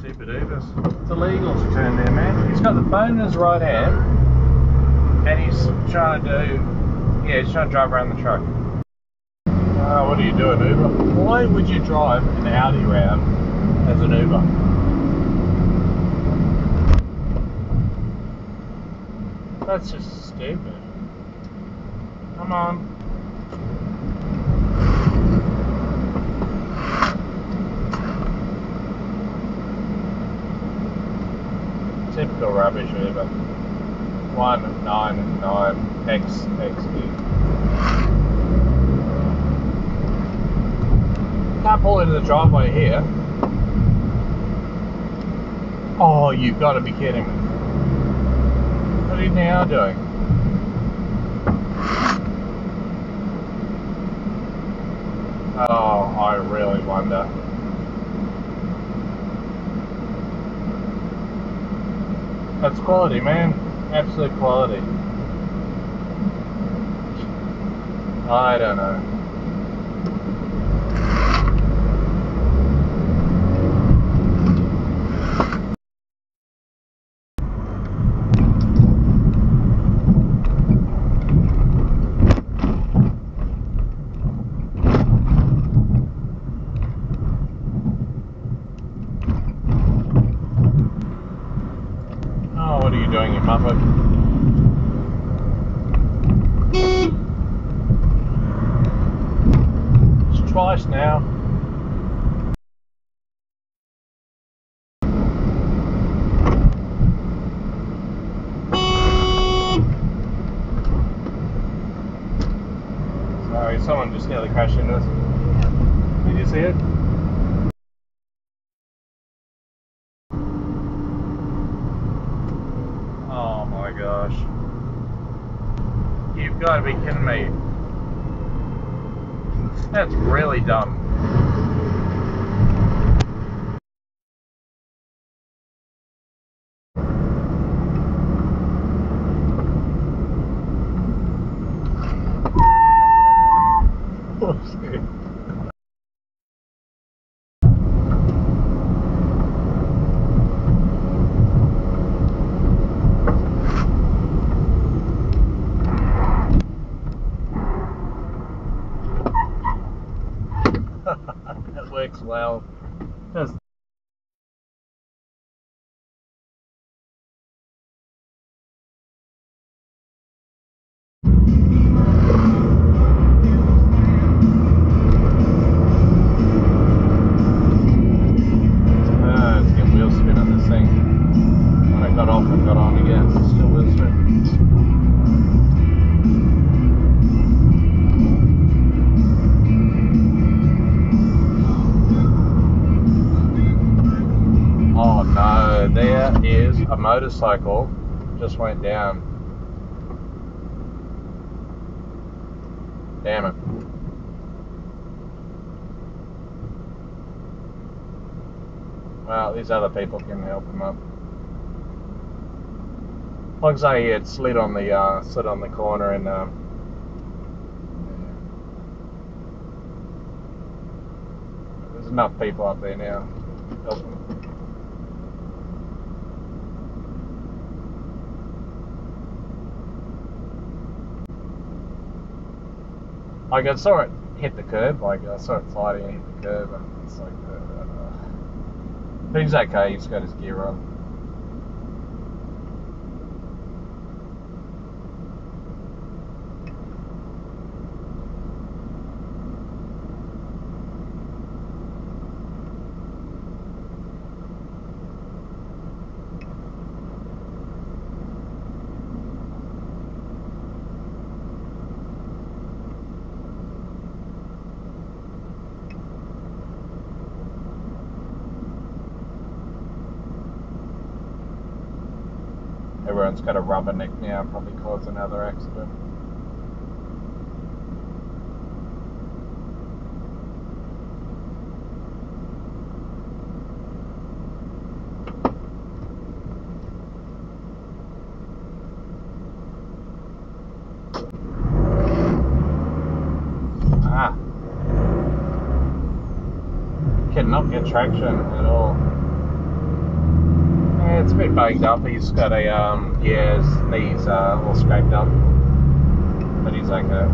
Stupid Evers. It's illegal to turn there, man. He's got the phone in his right hand and he's trying to do, yeah, he's trying to drive around the truck. Uh, what are you doing, Uber? Why would you drive an Audi around as an Uber? That's just stupid. Come on. Typical rubbish Uber. One nine nine X X pull into the driveway here. Oh, you've got to be kidding me. What are you now doing? Oh, I really wonder. That's quality, man. Absolute quality. I don't know. Oh, what are It's twice now. Sorry, someone just nearly crashed into us. Did you see it? Oh my gosh. You've got to be kidding me. That's really dumb. Well. Does motorcycle just went down. Damn it. Well, these other people can help him up. Looks Like he had slid on the uh, slid on the corner and um, there's enough people up there now. Like I saw it hit the curb, like I saw it sliding and hit the curb, and it's like, uh, but he's okay. He's got his gear on. Everyone's got a rubberneck now, probably cause another accident. Ah. Cannot get traction at all. It's a bit banged up. He's got a um, yeah, his knees uh, all scraped up, but he's okay.